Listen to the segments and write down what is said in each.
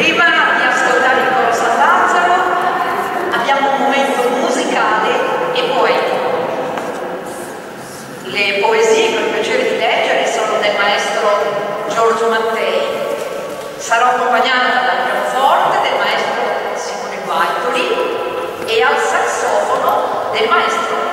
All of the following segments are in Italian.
Prima di ascoltare il coro San Lazzaro abbiamo un momento musicale e poetico. Le poesie che ho il piacere di leggere sono del maestro Giorgio Mattei. Sarò accompagnata dal pianoforte del maestro Simone Guaitoli e al sassofono del maestro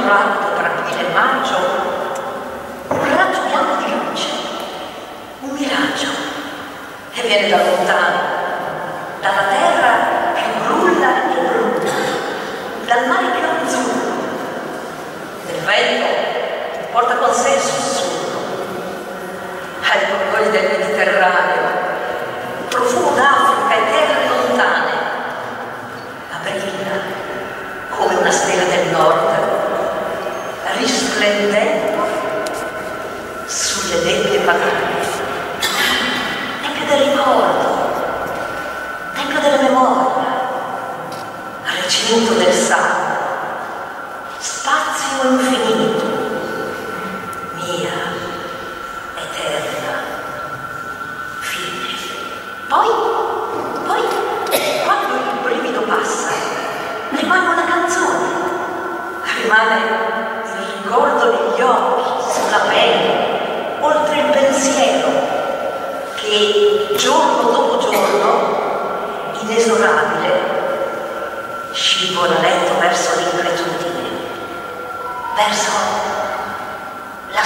scemando rapido tra aprile e maggio, un raggio bianco di luce, un miraggio, e viene da lontano, scivola lento verso l'incredulità. Verso la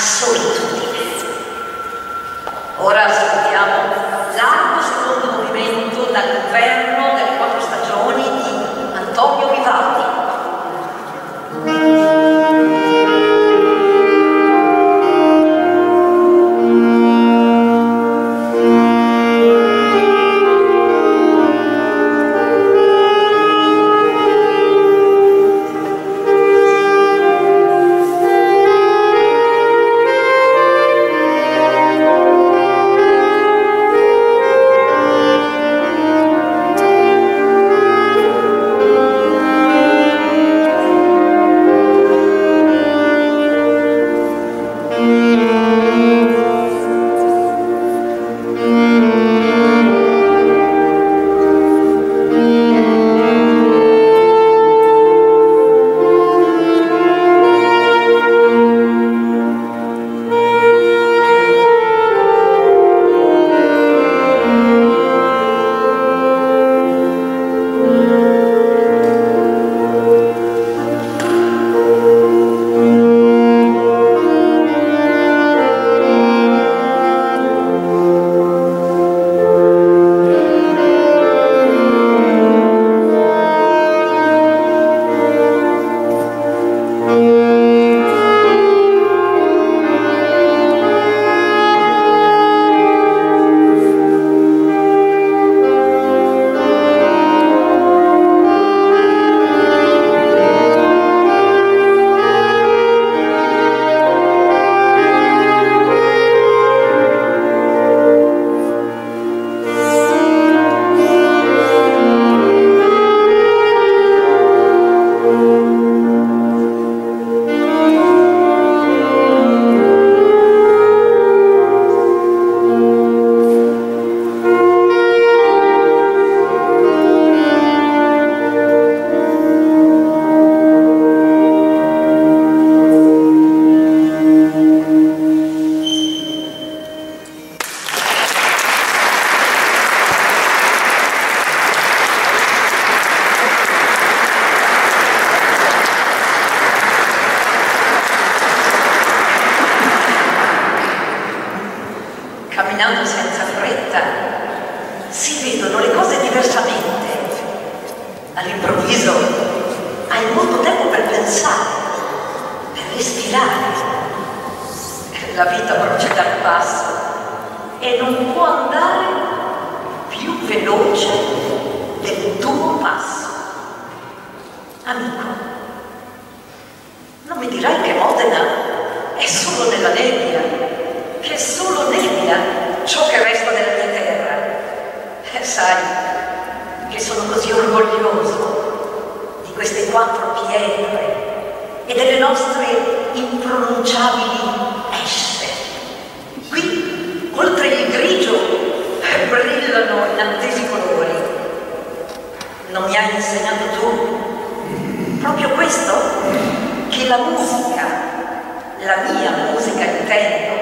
la mia musica intendo,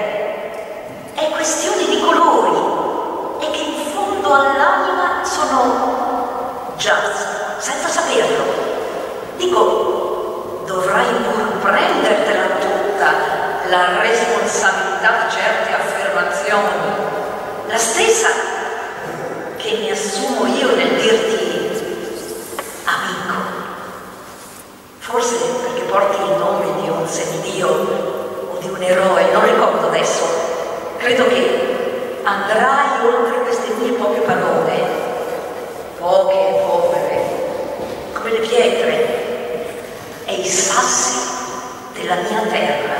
è questione di colori e che in fondo all'anima sono jazz, senza saperlo. Dico, dovrai pur prendertela tutta la responsabilità di certe affermazioni, la stessa che mi assumo io nel dirti amico. Forse perché porti il nome di un semidio o di un eroe, non ricordo adesso Credo che andrai oltre queste mie poche parole, poche e povere, come le pietre e i sassi della mia terra.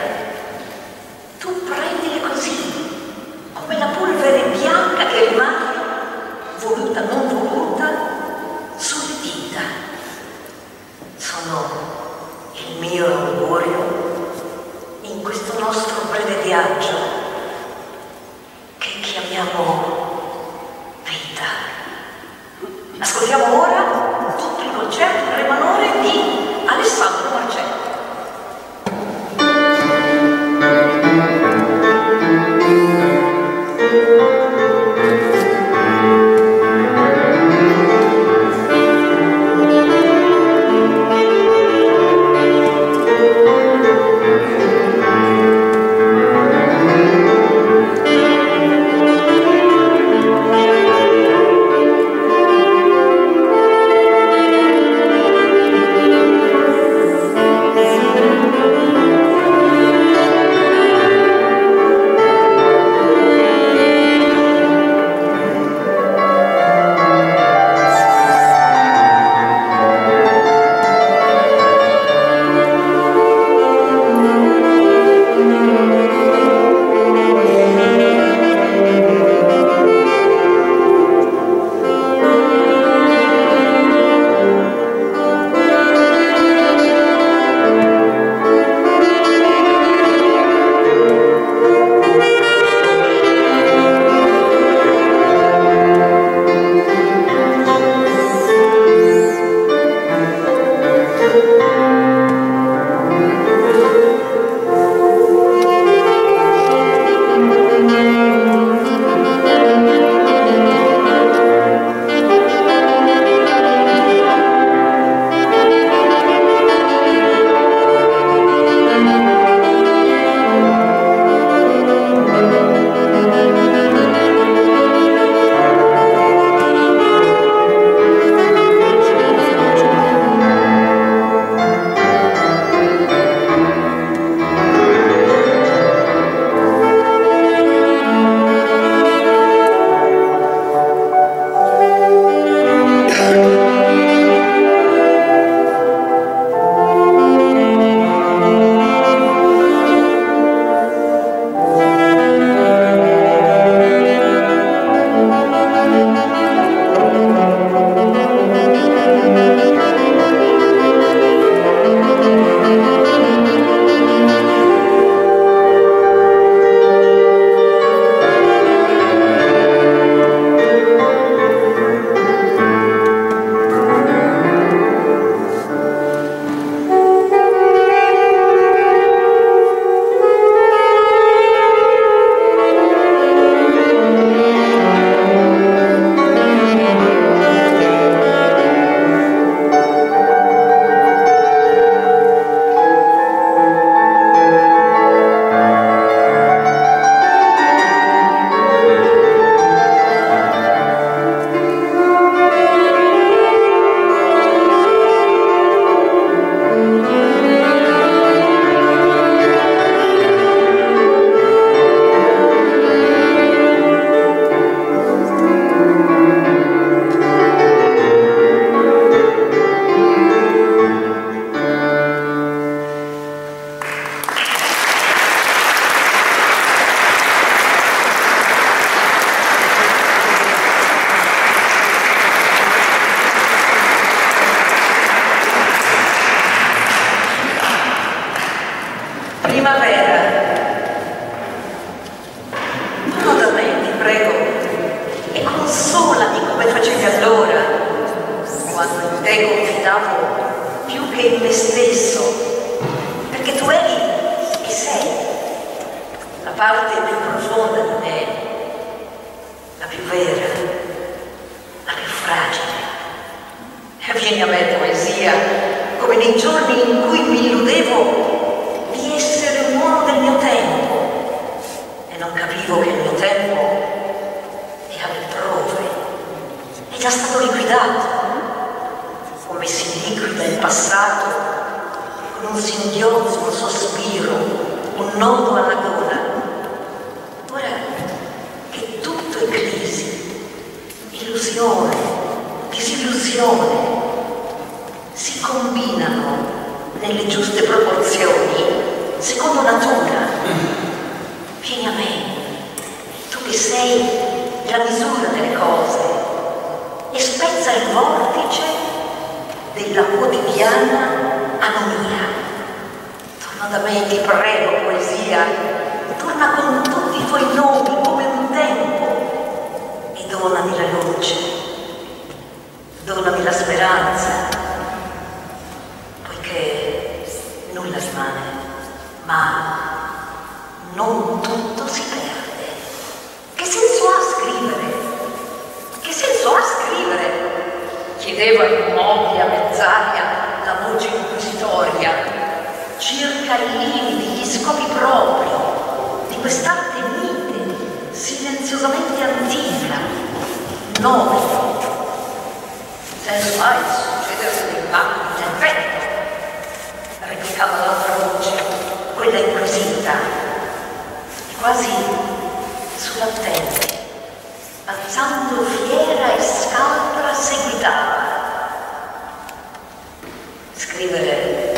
Non lo dormire, ti prego, e consolami come facevi allora, quando in te confidavo più che in me stesso, perché tu eri, che sei, la parte più profonda di me, la più vera, la più fragile. E vieni a me poesia, come nei giorni in cui mi illudevo non capivo che il mio tempo è alle prove, è già stato liquidato come si liquida il passato con un singhiozzo, un sospiro, un nodo alla gola. Ora che tutto è crisi, illusione, disillusione, si combinano nelle giuste proporzioni, secondo natura. Vieni a me, tu che sei la misura delle cose, e spezza il vortice della quotidiana anomia. Torna da me, ti prego, poesia, torna con tutti i tuoi nomi come un tempo e donami la luce, donami la speranza, poiché nulla rimane, ma non tutto si perde. Che senso ha scrivere? Che senso ha scrivere? chiedeva immobile a mezz'aria la voce inquisitoria, circa i limiti, gli scopi propri di quest'arte mite, silenziosamente antica, nobile. Senso mai succedersi dei banchi del vento, replicava l'altra voce, quella inquisita, quasi sull'attenti alzando fiera e scaltra seguitava. Scrivere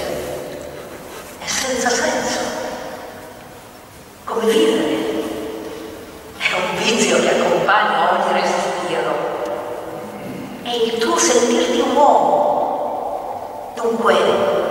è senza senso, come vivere. È un vizio che accompagna ogni respiro. È il tuo sentirti uomo. Dunque,